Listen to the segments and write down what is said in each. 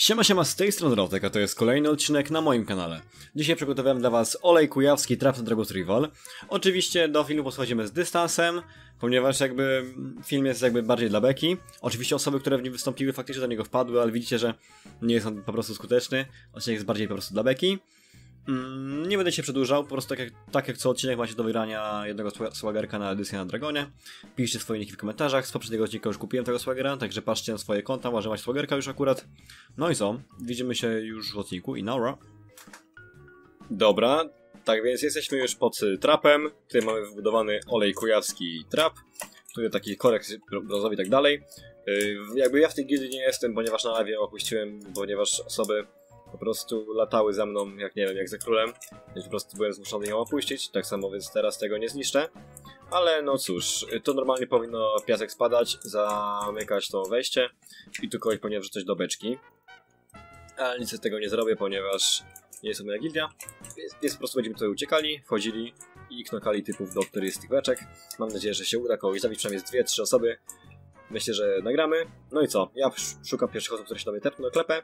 Siema, siema, z tej strony Rotek, a to jest kolejny odcinek na moim kanale. Dzisiaj przygotowałem dla was olej kujawski Trap to Dragon's Rival. Oczywiście do filmu podchodzimy z dystansem, ponieważ jakby film jest jakby bardziej dla beki. Oczywiście osoby, które w nim wystąpiły faktycznie do niego wpadły, ale widzicie, że nie jest on po prostu skuteczny. Odcinek jest bardziej po prostu dla beki. Mm, nie będę się przedłużał, po prostu tak jak, tak jak co odcinek macie do wygrania jednego swa- swagerka na edycję na Dragonie. Piszcie swoje niki w komentarzach, z poprzedniego odcinka już kupiłem tego swagera, także patrzcie na swoje konta, może macie swagerka już akurat. No i co? Widzimy się już w odcinku i naura. Dobra, tak więc jesteśmy już pod y, trapem. Tutaj mamy wybudowany olej kujawski trap. Tutaj taki korek brązowy i tak dalej. Yy, jakby ja w tej gildii nie jestem, ponieważ na live opuściłem, ponieważ osoby po prostu latały za mną, jak nie wiem, jak za królem. Więc po prostu byłem zmuszony ją opuścić, tak samo więc teraz tego nie zniszczę. Ale no cóż, to normalnie powinno piasek spadać, zamykać to wejście i tu kogoś powinien wrzucać do beczki. Ale nic z tego nie zrobię, ponieważ nie jest to moja gildia. Więc, więc po prostu będziemy tutaj uciekali, wchodzili i knokali typów do 40 beczek. Mam nadzieję, że się uda kogoś zabić, przynajmniej z 2-3 osoby. Myślę, że nagramy. No i co? Ja sz- szukam pierwszych osób, które się do mnie tepną, klepę.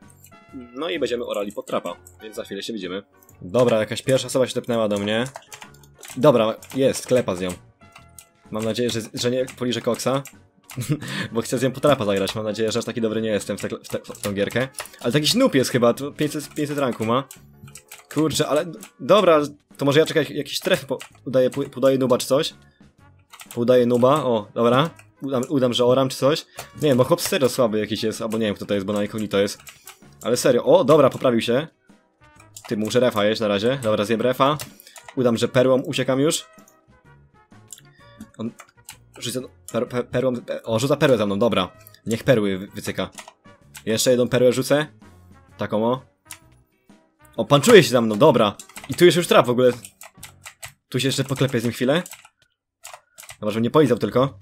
No i będziemy orali pod trapa, więc za chwilę się widzimy. Dobra, jakaś pierwsza osoba się tepnęła do mnie. Dobra, jest, klepa z nią. Mam nadzieję, że, że nie poliżę koksa. Bo chcę z nią po trapa zagrać. Mam nadzieję, że aż taki dobry nie jestem w, te, w, te, w tą gierkę. Ale to jakiś noob jest chyba, tu 500, 500 ranku ma. Kurczę, ale dobra, to może ja czekaj, jakiś tref po, udaję, udaję nuba czy coś. Udaję nuba, o, dobra. Udam, udam, że oram czy coś. Nie wiem, bo chłop serio słaby jakiś jest, albo nie wiem kto to jest, bo na to jest. Ale serio, o, dobra, poprawił się. Ty, muszę refa jeść na razie. Dobra, zjem refa. Udam, że perłą uciekam już. On... Rzucę... Per, per, perłą... pe- O, rzuca perłę za mną, dobra. Niech perły wy- wycyka. Jeszcze jedną perłę rzucę. Taką o. O, panczuje się za mną, dobra. I tu jest już trap w ogóle. Tu się jeszcze poklepię z nim chwilę. Dobra, żeby nie polizał tylko.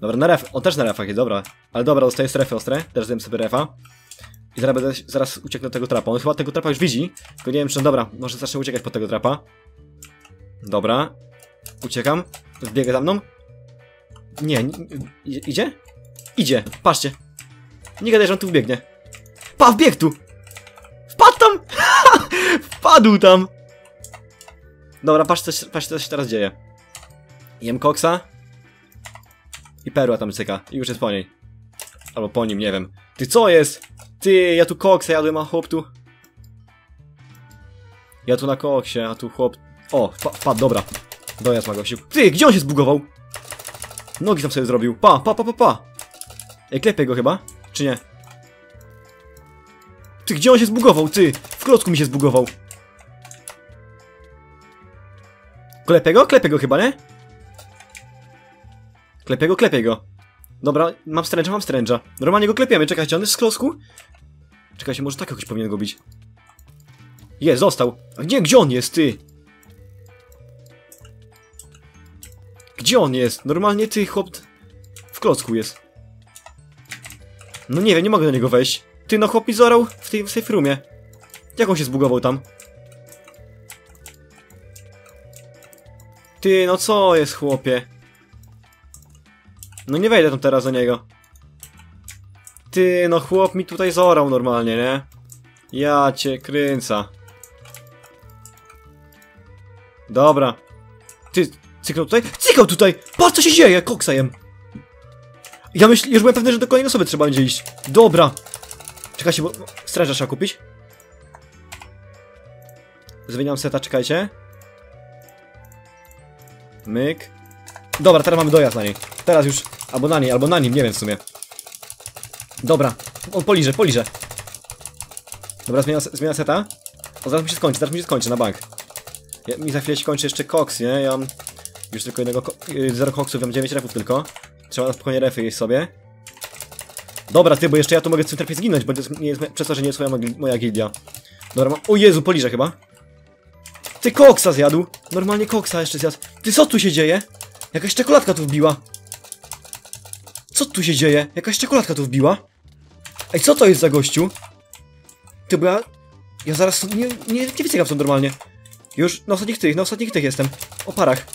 Dobra, na ref. On też na refach jest, dobra. Ale dobra, dostaję strefy ostre. Też zjem sobie refa. I zaraz zaraz ucieknę do tego trapa. On chyba tego trapa już widzi. Tylko nie wiem, czy on, dobra, może zacznę uciekać po tego trapa. Dobra. Uciekam. Wbiega za mną. Nie, nie idzie- idzie? Patrzcie. Nie gadaj, że on tu wbiegnie. Pa, wbiegł tu! Wpadł tam! Wpadł tam! Dobra, patrz co, patrz co się teraz dzieje. Jem koksa. I perła tam cyka. I już jest po niej. Albo po nim, nie wiem. Ty co jest? Ty, ja tu koksa jadłem, a chłop tu... Ja tu na koksie, a tu chłop... O, wpa- wpadł, dobra. Dojazd ma gościu. Ty, gdzie on się zbugował? Nogi tam sobie zrobił. Pa, pa, pa, pa, pa. Ej, go chyba? Czy nie? Ty, gdzie on się zbugował? Ty, w klocku mi się zbugował. Klepię go? Klepię go chyba, nie? Klepię go, klepię go. Dobra, mam stręcza, mam stręcza. Normalnie go klepiemy, czekajcie, on jest z klocku? Czekajcie, może tak jakoś powinien go bić. Jest, został. A gdzie, gdzie on jest, ty? Gdzie on jest? Normalnie ty, chłop... W klocku jest. No nie wiem, nie mogę do niego wejść. Ty, no chłop mi zorał w tej, w tej frumie. Jak on się zbugował tam? Ty, no co jest, chłopie? No nie wejdę tam teraz do niego. Ty, no chłop mi tutaj zorał normalnie, nie? Ja cię kręca. Dobra. Ty, cyknął tutaj? Cykał tutaj! Patrz co się dzieje, koksajem! Ja myśl, już byłem pewny, że do kolejnej osoby trzeba będzie iść. Dobra. Czekajcie, bo straża trzeba kupić. Zmieniam seta, czekajcie. Myk. Dobra, teraz mamy dojazd na niej. Teraz już, albo na niej, albo na nim, nie wiem w sumie. Dobra, on poliże, poliże. Dobra, zmienia, zmienia seta. O, zaraz mi się skończy, zaraz mi się skończy, na bank. Ja, mi za chwilę się kończy jeszcze koks, nie? Ja mam już tylko jednego, yy, zero koksów, ja mam 9 refów tylko. Trzeba na spokojnie refy jeść sobie. Dobra, ty, bo jeszcze ja tu mogę w tym zginąć, bo nie jest, przez to, że nie jest moja, moja- gildia. Dobra. O Jezu, poliże chyba. Ty koksa zjadł! Normalnie koksa jeszcze zjadł. Ty co tu się dzieje? Jakaś czekoladka tu wbiła. Co tu się dzieje? Jakaś czekoladka tu wbiła. Ej, co to jest za gościu? Ty, bo ja... Ja zaraz nie, nie, nie wycykam stąd normalnie. Już na ostatnich tych, na ostatnich tych jestem. O parach.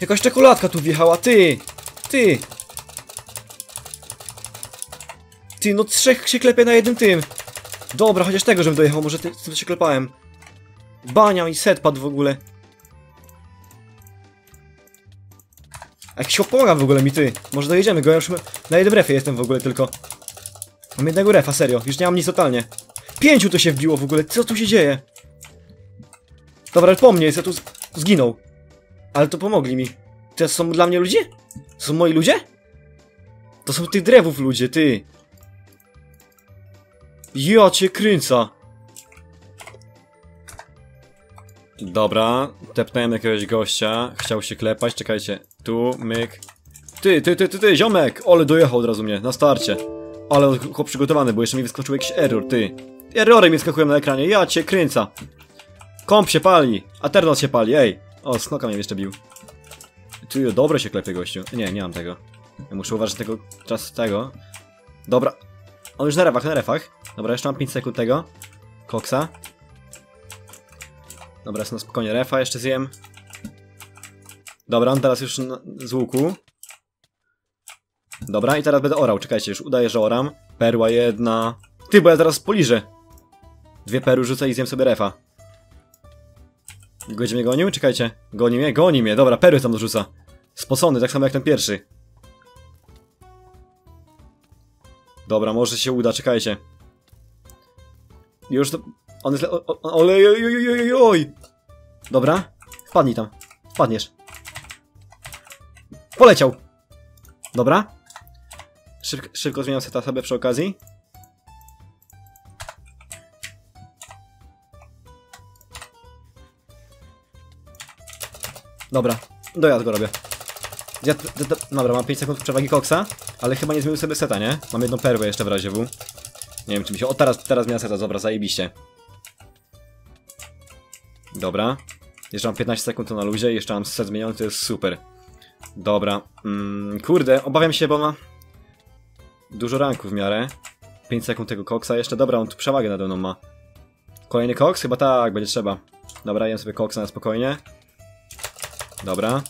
Jakaś czekoladka tu wjechała, ty! Ty! Ty, no trzech się klepie na jednym tym. Dobra, chociaż tego, żebym dojechał, może ty, się klepałem. Bania i set padł w ogóle. Jakiś chłop pomaga w ogóle mi, ty. Może dojedziemy go, ja już na jednym refie jestem w ogóle tylko. Mam jednego refa, serio. Już nie mam nic totalnie. Pięciu to się wbiło w ogóle, co tu się dzieje? Dobra, po mnie jest, ja tu zginął. Ale to pomogli mi. To są dla mnie ludzie? To są moi ludzie? To są tych drewów ludzie, ty. Ja cię kręca. Dobra, tepnąłem jakiegoś gościa, chciał się klepać, czekajcie. Tu, myk. Ty, ty, ty, ty, ty, ziomek! Ole dojechał od razu mnie, na starcie. Ale chłop przygotowany, bo jeszcze mi wyskoczył jakiś error, ty. Errory mi skakują na ekranie, ja cię kręca. Komp się pali, Aternos się pali, ej. O, snoka mnie jeszcze bił. Ty, dobre się klepie gościu. Nie, nie mam tego. Ja muszę uważać tego, czas tego. Dobra. On już na refach, na refach. Dobra, jeszcze mam 5 sekund tego. Koksa. Dobra, jest na spokojnie refa, jeszcze zjem. Dobra, on teraz już z łuku. Dobra, i teraz będę orał, czekajcie, już udaję, że oram. Perła jedna. Ty, bo ja teraz poliżę. Dwie perły rzucę i zjem sobie refa. Będzie mnie gonił? Czekajcie. Goni mnie? Goni mnie. Dobra, perły tam dorzuca. Spocony, tak samo jak ten pierwszy. Dobra, może się uda, czekajcie. Już to... On jest... Olej, oj, oj, oj, oj. Dobra. Wpadnij tam. Wpadniesz. Poleciał. Dobra. Szybko, zmieniam seta sobie przy okazji. Dobra, dojazd go robię. Ja, dobra, mam 5 sekund przewagi koksa, ale chyba nie zmienił sobie seta, nie? Mam jedną perłę jeszcze w razie W. Nie wiem, czy mi się... O, teraz, teraz miałem seta, dobra, zajebiście. Dobra. Jeszcze mam 15 sekund na luzie jeszcze mam set zmieniony, to jest super. Dobra. Mm, kurde, obawiam się, bo ma... Dużo ranków w miarę. 5 sekund tego koksa jeszcze. Dobra, on tu przewagę nade mną ma. Kolejny koks? Chyba tak, będzie trzeba. Dobra, jem sobie koksa na spokojnie. Dobra.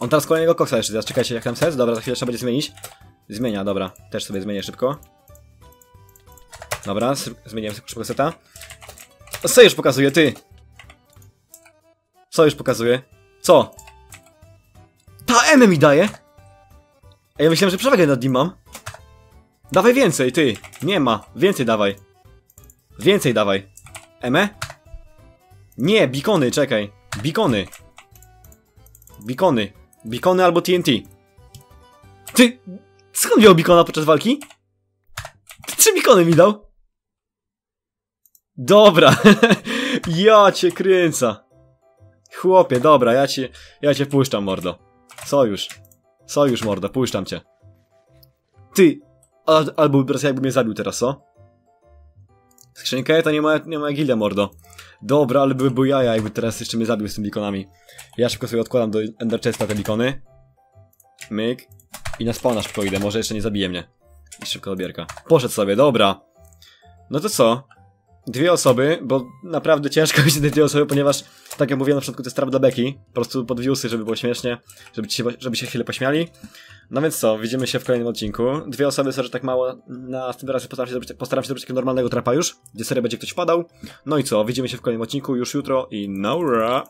On teraz kolejnego koksa jeszcze teraz. Czekajcie, jak tam set? Dobra, za chwilę trzeba będzie zmienić. Zmienia, dobra. Też sobie zmienię szybko. Dobra, zmieniłem szybko seta. Już pokazuje, ty? Co już pokazuje? Co? Ta M mi daje? A ja myślałem, że przewagę nad nim mam. Dawaj więcej, ty. Nie ma. Więcej dawaj. Więcej dawaj. Eme? Nie, bikony, czekaj. Bikony. Bikony. Bikony albo TNT. Ty, skąd wziął bikona podczas walki? Ty trzy bikony mi dał? Dobra. ja cię kręca. Chłopie, dobra, ja cię, ja cię puszczam, mordo. Sojusz. Sojusz, mordo, puszczam cię. Ty, a, albo jakby mnie zabił teraz, co? Skrzynkę to nie moja, nie moja gildia, mordo. Dobra, ale były jaja, jakby teraz jeszcze mnie zabił z tymi bikonami. Ja szybko sobie odkładam do Ender Chesta te bikony. Myk. I na spawna szybko idę, może jeszcze nie zabije mnie. I szybko dobierka. Poszedł sobie, dobra. No to co? Dwie osoby, bo naprawdę ciężko jest te dwie osoby, ponieważ, tak jak mówiłem na początku, to jest trap dla beki. Po prostu pod viewsy, żeby było śmiesznie, żeby, ci żeby się chwilę pośmiali. No więc co, widzimy się w kolejnym odcinku. Dwie osoby że tak mało, na tym razie postaram się zrobić, postaram się zrobić takiego normalnego trapa już, gdzie serio będzie ktoś wpadał. No i co, widzimy się w kolejnym odcinku już jutro i naura!